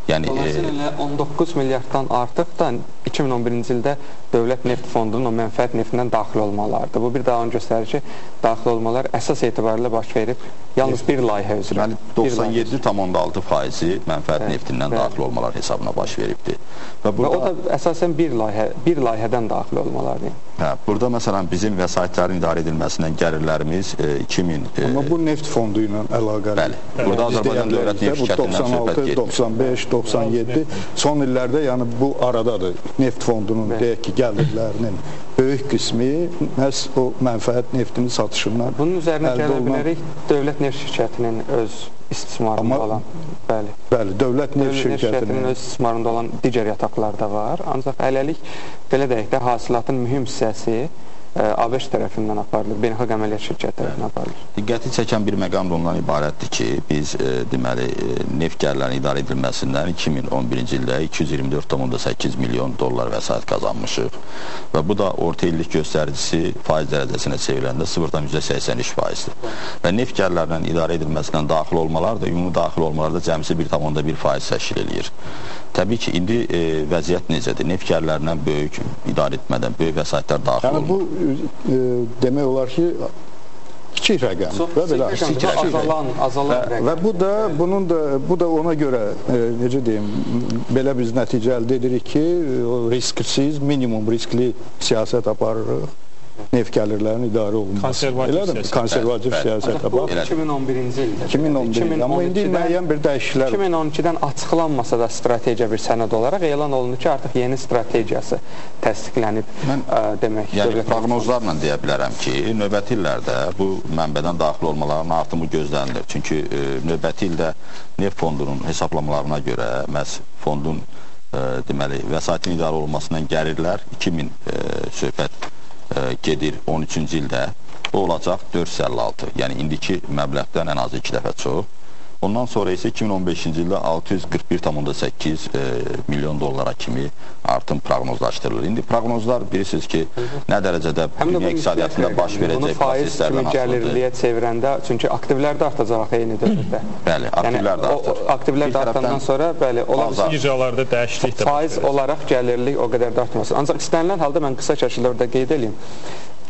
B: Yəni Dolayısıyla e, 19 milyarddan artıq da 2011-ci ildə Dövlət Neft Fondunun o mənfəət neftindən daxil olmalardır. Bu bir daha onu göstərir ki, daxil olmalar əsas etibarilə baş verib yalnız bir layihə üzrə.
C: Deməli 97,6 faizi mənfəət bəli, neftindən bəli. daxil olmalar hesabına baş veribdir.
B: Və burada və o da əsasən bir layihə, bir layihədən daxil olmalardır.
C: Hə, burada məsələn bizim vəsaitlərin idarə edilməsindən gəlirlərimiz e, 2000
A: e, Amma bu neft fondu ilə əlaqəli.
C: Bəli. Burada Azərbaycan Dövlət Neft Şirkətindən söhbət
A: gedir. 95, 97 son illərdə yəni bu aradadır. Neft fondunun deyək ki, gəlirlərinin böyük qismi məhz o mənfəət neftinin satışından
B: Bunun üzərinə gələ bilərik Dövlət Neft Şirkətinin öz istismarında Amma, olan, bəli.
A: Bəli, Dövlət Neft Şirkətinin
B: öz istismarında olan digər yataqlar da var. Ancaq hələlik belə deyək də hasilatın mühüm hissəsi ABŞ tərəfindən aparılır, beynəlxalq əməliyyat şirkəti tərəfindən aparılır.
C: Diqqəti çəkən bir məqam da ondan ibarətdir ki, biz e, deməli e, neft gəlirlərinin idarə edilməsindən 2011-ci ildə 224,8 milyon dollar vəsait qazanmışıq və bu da orta illik göstəricisi faiz dərəcəsinə çevriləndə 0,83 faizdir. Və neft gəlirlərinin idarə edilməsindən daxil olmalar da ümumi daxil olmalarda cəmsi 1,1 faiz təşkil eləyir. Təbii ki, indi e, vəziyyət necədir? Neft gəlirlərindən böyük idarə etmədən böyük vəsaitlər daxil yəni,
A: olmur. Yəni bu e, demək olar ki, kiçik rəqəm. Və belə
B: kiçik azalan, azalan və, rəqəm.
A: Və bu da bunun da bu da ona görə e, necə deyim, belə biz nəticə əldə edirik ki, risksiz, minimum riskli siyasət aparırıq neft gəlirlərinin idarə olunması.
D: Konservativ siyasət.
A: Konservativ siyasətə bax.
B: 2011-ci ildə.
A: 2011 amma indi müəyyən bir dəyişikliklər
B: 2012-dən açıqlanmasa da strategiya bir sənəd olaraq elan olundu ki, artıq yeni strategiyası təsdiqlənib.
C: Mən ə, demək, yəni proqnozlarla deyə bilərəm ki, növbəti illərdə bu mənbədən daxil olmaların artımı gözlənilir. Çünki ə, növbəti ildə neft fondunun hesablamalarına görə məhz fondun ə, deməli vəsaitin idarə olunmasından gəlirlər 2000 ə, söhbət gedir 13-cü ildə, o olacaq 456. Yəni indiki məbləğdən ən azı 2 dəfə çox. Ondan sonra isə 2015-ci ildə 641,8 e, milyon dollara kimi artım proqnozlaşdırılır. İndi proqnozlar bilirsiniz ki, nə dərəcədə
B: Həm
C: dünya iqtisadiyyatında baş verəcək proseslərdən
B: asılıdır. Gəlirliyə çevirəndə, çünki aktivlər də artacaq eyni dövrdə.
C: bəli, aktivlər də
B: yəni,
C: artar.
B: O, aktivlər də artandan sonra, bəli,
D: olar birjalarda dəyişiklik
B: də faiz olaraq gəlirlik o qədər də artmasın. Ancaq istənilən halda mən qısa şəkildə orada qeyd edeyim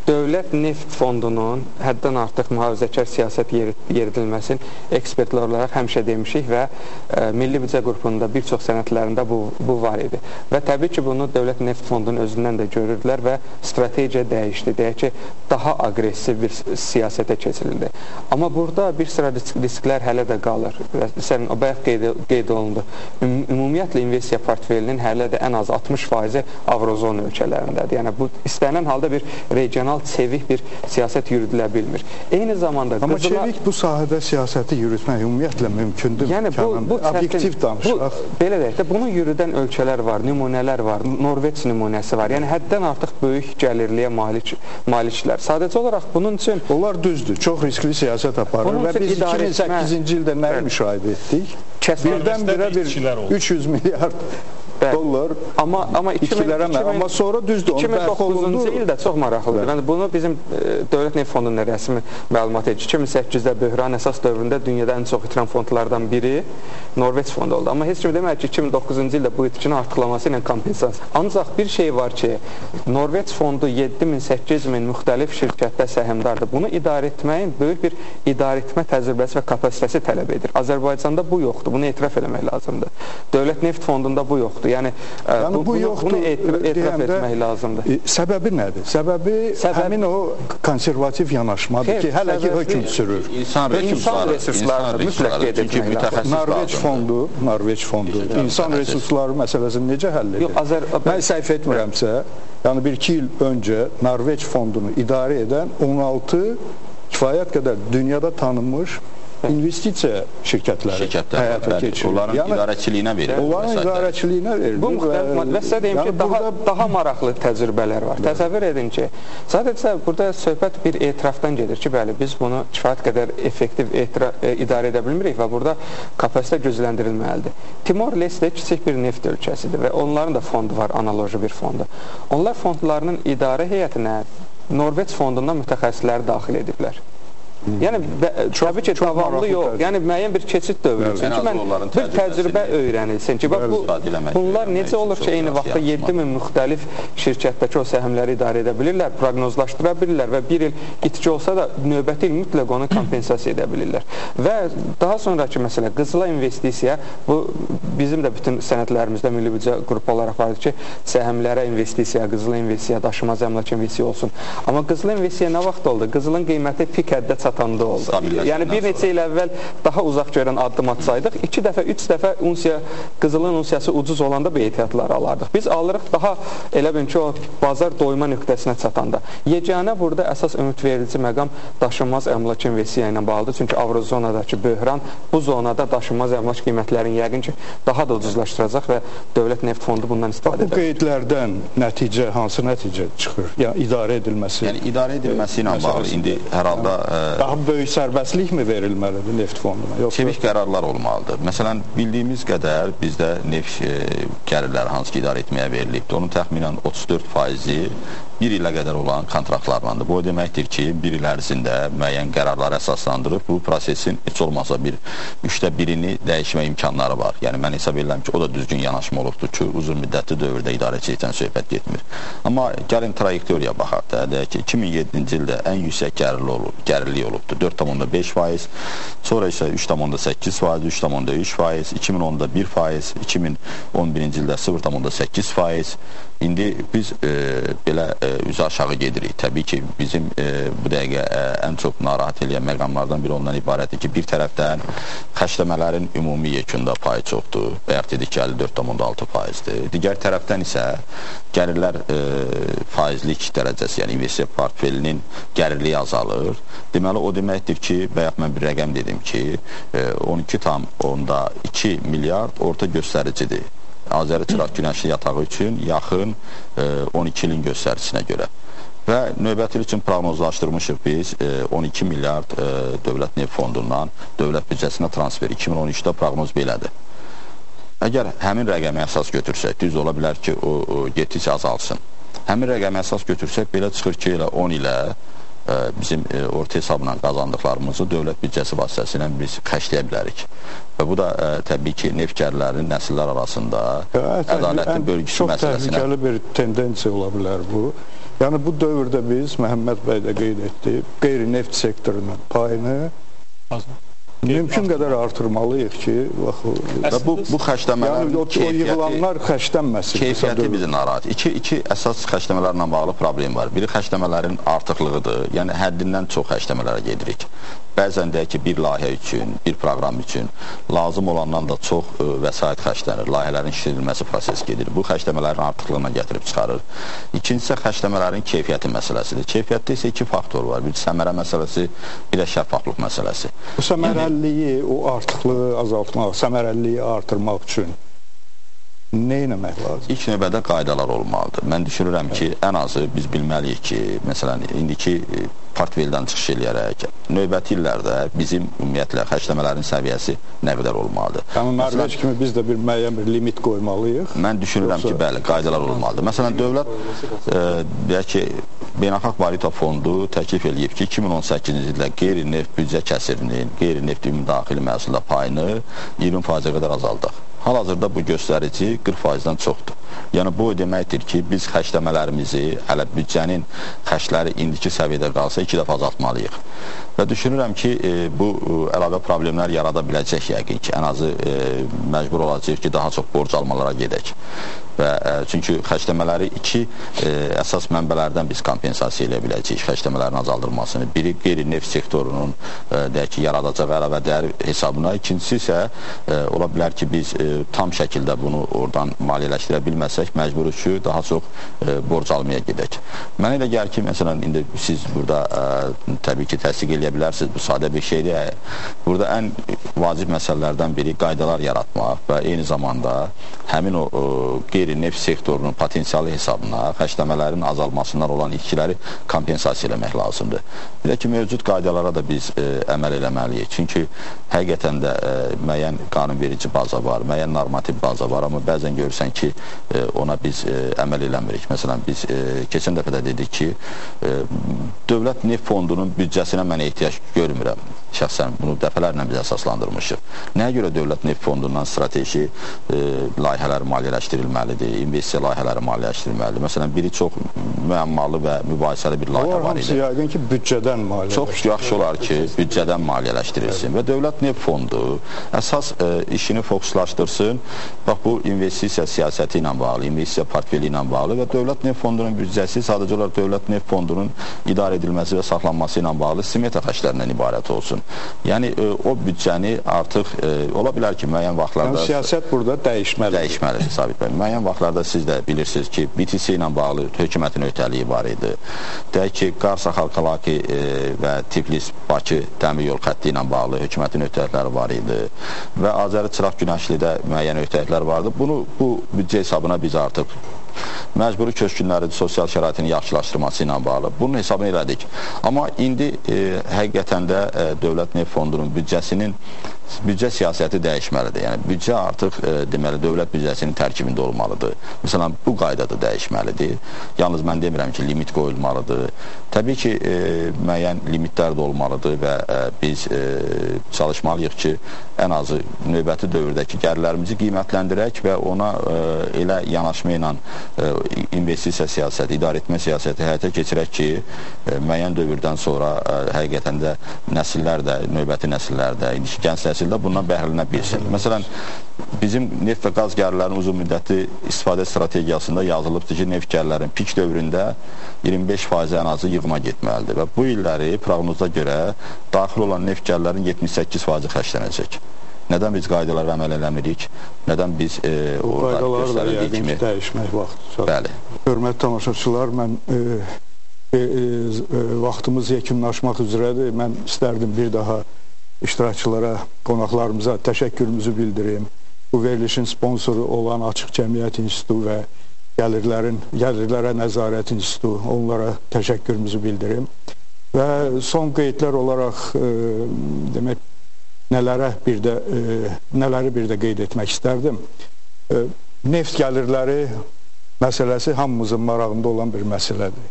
B: dövlət neft fondunun həddən artıq mühafizəkar siyasət yeridilməsini ekspertlər olaraq həmişə demişik və ə, Milli Büdcə qrupunda bir çox sənədlərində bu, bu var idi. Və təbii ki, bunu dövlət neft fondunun özündən də görürdülər və strategiya dəyişdi. Deyək ki, daha aqressiv bir siyasətə keçirildi. Amma burada bir sıra risklər hələ də qalır. Məsələn, o bayaq qeyd, qeyd olundu. Ümumiyyətlə investisiya portfelinin hələ də ən az 60%-i Avrozon ölkələrindədir. Yəni bu istənilən halda bir regional çevik bir siyasət yürüdülə bilmir. Eyni zamanda
A: Amma qızıla... çevik bu sahədə siyasəti yürütmək ümumiyyətlə mümkündür.
B: Yəni bu, bu
A: obyektiv danışaq.
B: Bu, belə deyək də bunu yürüdən ölkələr var, nümunələr var, Norveç nümunəsi var. Yəni həddən artıq böyük gəlirliyə malik maliklər. Sadəcə olaraq bunun üçün
A: onlar düzdür. Çox riskli siyasət aparır və biz 2008-ci ildə nə müşahidə etdik? Birdən-birə bir 300 milyard Bəli. dollar.
B: Amma amma
A: 2000, amma sonra düzdür.
B: 2009-cu ildə çox maraqlıdır. Yəni bunu bizim e, Dövlət Neft Fondunun rəsmi məlumat edir. 2008-də böhran əsas dövründə dünyada ən çox itirən fondlardan biri Norveç fondu oldu. Amma heç kim demək ki, 2009-cu ildə bu itkinin artırılması ilə kompensasiya. Ancaq bir şey var ki, Norveç fondu 7000, 8000 müxtəlif şirkətdə səhmdardır. Bunu idarə etməyin böyük bir idarə etmə təcrübəsi və kapasitəsi tələb edir. Azərbaycanda bu yoxdur. Bunu etiraf etmək lazımdır. Dövlət Neft Fondunda bu yoxdur. Yəni,
A: e, yəni bu, bu yoxdur.
B: Bunu etiraf, etiraf etmək lazımdır.
A: E, səbəbi nədir? Səbəbi Səbəb... həmin o konservativ yanaşmadır ki, hələ ki hökm sürür.
B: İnsan resursları, insan mütləq qeyd etmək lazımdır.
A: Norveç fondu, Norveç fondu insan resursları məsələsini necə həll edir? Yox, Azər mən səhv etmirəmsə, yəni 1-2 il öncə Norveç fondunu idarə edən 16 kifayət qədər dünyada tanınmış investisiya şirkətləri
C: şirkətlər həyata keçirir. Onların yəni, idarəçiliyinə verilir.
A: Onların idarəçiliyinə verilir.
B: Bu müxtəlif və sizə deyim yəni, ki, daha burada... daha maraqlı təcrübələr var. Bəli. Təsəvvür edin ki, sadəcə burada söhbət bir etirafdan gedir ki, bəli, biz bunu kifayət qədər effektiv etiraf, e, idarə edə bilmirik və burada kapasitə gücləndirilməlidir. Timor Leste kiçik bir neft ölkəsidir və onların da fondu var, analoji bir fondu. Onlar fondlarının idarə heyətinə Norveç fondundan mütəxəssisləri daxil ediblər. Yəni təbii ki, davamlı yox. Yəni müəyyən bir keçid dövrü üçün ki, mən bir təcrübə öyrənilsin ki, bax bu bunlar necə olur ki, eyni vaxtda 7000 müxtəlif şirkətdəki o səhmləri idarə edə bilirlər, proqnozlaşdıra bilirlər və bir il itki olsa da növbəti il mütləq onu kompensasiya edə bilirlər. Və daha sonrakı məsələ qızıla investisiya bu bizim də bütün sənədlərimizdə milli büdcə qrupu olaraq vardır ki, səhmlərə investisiya, qızıla investisiya, daşınmaz əmlak investisiya olsun. Amma qızıla investisiya nə vaxt oldu? Qızılın qiyməti pik həddə çatdı çatanda oldu. Yəni bir neçə il əvvəl daha uzaq görən addım atsaydıq, 2 dəfə, 3 dəfə unsiya qızılın unsiyası ucuz olanda bu ehtiyatları alardıq. Biz alırıq daha elə bil ki, o bazar doyma nöqtəsinə çatanda. Yeganə burada əsas ümidverici məqam daşınmaz əmlak investisiya ilə bağlıdır. Çünki Avrozonadakı böhran bu zonada daşınmaz əmlak qiymətlərini yəqin ki, daha da ucuzlaşdıracaq və Dövlət Neft Fondu bundan istifadə
A: edəcək. Bu qeydlərdən nəticə, hansı nəticə çıxır? Yəni idarə edilməsi.
C: Yəni idarə edilməsi ilə bağlı indi hər halda
A: daha böyük sərbəstlikmi verilməlidir neft fonduna?
C: Yoxsa çevik qərarlar olmalıdır. Məsələn, bildiyimiz qədər bizdə neft e, gəlirləri hansı ki idarə etməyə verilibdir. Onun təxminən 34 faizi bir ilə qədər olan kontraktlarlandır. Bu o deməkdir ki, bir il ərzində müəyyən qərarlar əsaslandırıb bu prosesin heç olmasa bir üçdə birini dəyişmə imkanları var. Yəni mən hesab edirəm ki, o da düzgün yanaşma olubdur ki, uzun müddətli dövrdə idarəçilikdən söhbət getmir. Amma gəlin trayektoriya baxaq da, deyək ki, 2007-ci ildə ən yüksək gəlirli olub, gəlirlik olubdur. 4,5%, sonra isə 3,8%, 3,3%, 2010-da 1%, 2011-ci ildə 0,8%. İndi biz e, belə e, üzü aşağı gedirik. Təbii ki, bizim e, bu dəqiqə e, ən çox narahat eləyən məqamlardan biri ondan ibarətdir ki, bir tərəfdən xərcləmələrin ümumi yekunda payı çoxdur. Bayaq dedik ki, 54,6 faizdir. Digər tərəfdən isə gəlirlər e, faizlik dərəcəsi, yəni investisiya portfelinin gəlirliyi azalır. Deməli, o deməkdir ki, bayaq mən bir rəqəm dedim ki, e, 12,2 milyard orta göstəricidir. Azəri Çıraq Günəşli yatağı üçün yaxın e, 12 ilin göstərisinə görə. Və növbəti il üçün proqnozlaşdırmışıq biz e, 12 milyard e, Dövlət Neft Fondundan dövlət büdcəsinə transfer 2013-də proqnoz belədir. Əgər həmin rəqəmi əsas götürsək, düz ola bilər ki, o, o getdikcə azalsın. Həmin rəqəmi əsas götürsək, belə çıxır ki, elə 10 ilə bizim e, orta hesabla qazandıqlarımızı dövlət büdcəsi vasitəsilə biz xərcləyə bilərik. Və bu da ə, e, təbii ki, neftkarların nəsillər arasında ədalətli bölgüsü
A: çox
C: məsələsinə
A: çox təhlükəli bir tendensiya ola bilər bu. Yəni bu dövrdə biz Məhəmməd bəy də qeyd etdi, qeyri-neft sektorunun payını mümkün qədər artırmalıyıq ki,
C: bax bu bu xərcləmələrin yəni,
A: o, o yığılanlar xərclənməsin.
C: Keyfiyyəti bizi narahat. İki iki əsas xərcləmələrlə bağlı problem var. Biri xərcləmələrin artıqlığıdır. Yəni həddindən çox xərcləmələrə gedirik. Bəzən deyək ki, bir layihə üçün, bir proqram üçün lazım olandan da çox ə, e, vəsait xərclənir. Layihələrin işlədilməsi proses gedir. Bu xərcləmələrin artıqlığına gətirib çıxarır. İkincisi xərcləmələrin keyfiyyəti məsələsidir. Keyfiyyətdə isə iki faktor var. Bir səmərə məsələsi, bir də şəffaflıq məsələsi.
A: Bu səmərəliliyi, yəni, o artıqlığı azaltmaq, səmərəliliyi artırmaq üçün nə etmək lazımdır?
C: İlk növbədə qaydalar olmalıdır. Mən düşünürəm ki, ən azı biz bilməliyik ki, məsələn, indiki e, portfeldən çıxış eləyərək növbəti illərdə bizim ümumiyyətlə xərcləmələrin səviyyəsi nə qədər olmalıdır?
A: Yəni Norveç kimi biz də bir müəyyən bir limit qoymalıyıq.
C: Mən düşünürəm Yoxsa... ki, bəli, qaydalar olmalıdır. Məsələn, dövlət e, deyək ki, Beynəlxalq Valyuta Fondu təklif eləyib ki, 2018-ci ildə qeyri-neft büdcə kəsirinin, qeyri-neft ümumdaxili məhsulda payını 20%-ə qədər azaldaq. Hal-hazırda bu göstərici 40%-dən çoxdur. Yəni bu deməkdir ki, biz xərcləmələrimizi hələ büdcənin xərcləri indiki səviyyədə qalsa iki dəfə azaltmalıyıq. Və düşünürəm ki, e, bu e, əlavə problemlər yarada biləcək yəqin ki, ən azı e, məcbur olacağıq ki, daha çox borc almalara gedək və ə, e, çünki xərcləmələri iki ə, e, əsas mənbələrdən biz kompensasiya edə biləcəyik xərcləmələrin azaldılmasını. Biri qeyri-neft sektorunun ə, e, deyək ki, yaradacağı əlavə dəyər hesabına, ikincisi isə ə, ola bilər ki, biz ə, tam şəkildə bunu oradan maliyyələşdirə bilməsək, məcburuq ki, daha çox ə, borc almaya gedək. Mənə elə gəlir ki, məsələn, indi siz burada ə, təbii ki, təsdiq edə bilərsiniz, bu sadə bir şeydir. Burada ən vacib məsələlərdən biri qaydalar yaratmaq və eyni zamanda həmin o, qeyri qeyri-neft sektorunun potensialı hesabına xərcləmələrin azalmasından olan itkiləri kompensasiya eləmək lazımdır. Də ki, mövcud qaydalara da biz e, əməl eləməliyik. Çünki həqiqətən də e, müəyyən qanunverici baza var, müəyyən normativ baza var, amma bəzən görürsən ki, e, ona biz e, əməl eləmirik. Məsələn, biz e, keçən dəfə də dedik ki, e, dövlət neft fondunun büdcəsinə mən ehtiyac görmürəm. Şəxsən bunu dəfələrlə biz əsaslandırmışıq. Nəyə görə dövlət neft fondundan strateji e, layihələr maliyyələşdirilməlidir? investisiya layihələri maliyyələşdirilməlidir. Məsələn, biri çox müəmmalı və mübahisəli bir layihə var idi.
A: yəqin ki, büdcədən maliyyələşdirilsin.
C: Çox yaxşı olar ki, büdcədən maliyyələşdirilsin və Dövlət Neft Fondu əsas e, işini fokuslaşdırsın. Bax, bu investisiya siyasəti ilə bağlı, investisiya portfeli ilə bağlı və Dövlət Neft Fondunun büdcəsi sadəcə olaraq Dövlət Neft Fondunun idarə edilməsi və saxlanması ilə bağlı simeta xərclərindən ibarət olsun. Yəni, o büdcəni artıq e, ola bilər ki, müəyyən vaxtlarda...
A: Yəni, siyasət burada dəyişməlidir.
C: Dəyişməlidir, Sabit bəy. Müəyyən vaxtlarda siz də bilirsiniz ki, BTC ilə bağlı hökumətin öhdəliyi var idi. Deyək ki, Qarsa Xalqalaki e, və Tiflis-Bakı dəmir yol xətti ilə bağlı hökumətin öhdəlikləri var idi və Azəri Çıraq Günəşlidə müəyyən öhdəliklər vardı. Bunu bu büdcə hesabına biz artıq məcburi köçkünlərin sosial şəraitinin yaxşılaşdırması ilə bağlı. Bunun hesabını elədik. Amma indi e, həqiqətən də e, Dövlət Neft Fondunun büdcəsinin büdcə siyasəti dəyişməlidir. Yəni büdcə artıq e, deməli dövlət büdcəsinin tərkibində olmalıdır. Məsələn, bu qayda da dəyişməlidir. Yalnız mən demirəm ki, limit qoyulmalıdır. Təbii ki, e, müəyyən limitlər də olmalıdır və e, biz e, çalışmalıyıq ki, ən azı növbəti dövrdəki gəlirlərimizi qiymətləndirək və ona e, elə yanaşma ilə e, investisiya siyasəti, idarə etmə siyasəti həyata keçirək ki, e, müəyyən dövrdən sonra e, həqiqətən də nəsillər də, növbəti nəsillər də, indiki gənc nəsildə bundan bəhrələnə bilsin. Məsələn, bizim neft və qaz gəlirlərinin uzun müddətli istifadə strategiyasında yazılıbdır ki, neft gəlirlərin pik dövründə 25% ən azı yığma getməlidir və bu illəri proqnoza görə daxil olan neft gəlirlərin 78% xərclənəcək. Nədən biz qaydalara əməl eləmirik? Nədən biz e,
A: orada göstərildiyi kimi dəyişmək vaxtı.
C: Bəli.
A: Hörmətli tamaşaçılar, mən e, e, e, vaxtımız yekunlaşmaq üzrədir. Mən istərdim bir daha iştirakçılara, qonaqlarımıza təşəkkürümüzü bildirim. Bu verilişin sponsoru olan Açıq Cəmiyyət İnstitutu və Gəlirlərin Gəlirlərə Nəzarət İnstitutu onlara təşəkkürümüzü bildirim. Və son qeydlər olaraq e, demək nələrə bir də e, nələri bir də qeyd etmək istərdim. E, neft gəlirləri məsələsi hamımızın marağında olan bir məsələdir.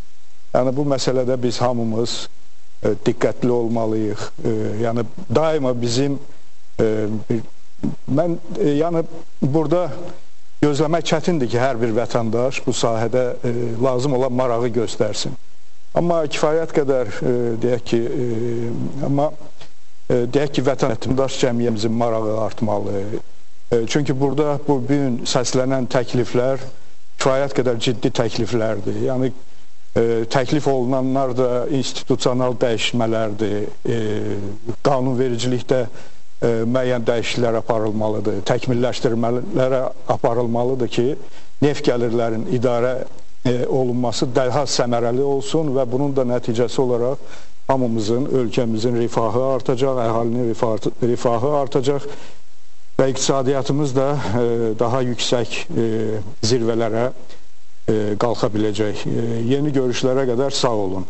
A: Yəni bu məsələdə biz hamımız e, diqqətli olmalıyıq. E, yəni daima bizim e, bir, mən e, yəni burada gözləmək çətindir ki, hər bir vətəndaş bu sahədə e, lazım olan marağı göstərsin. Amma kifayət qədər e, deyək ki, e, amma e, deyək ki, vətəndaş cəmiyyəmizin marağı artmalı. E, çünki burada bu gün səslənən təkliflər kifayət qədər ciddi təkliflərdir. Yəni e, təklif olunanlar da institusional dəyişmələrdir. E, qanunvericilikdə müəyyən dəyişikliklər aparılmalıdır, təkmilləşdirmələrə aparılmalıdır ki, neft gəlirlərinin idarə olunması daha səmərəli olsun və bunun da nəticəsi olaraq hamımızın, ölkəmizin rifahı artacaq, əhalinin rifahı, artacaq və iqtisadiyyatımız da daha yüksək zirvələrə qalxa biləcək. Yeni görüşlərə qədər sağ olun.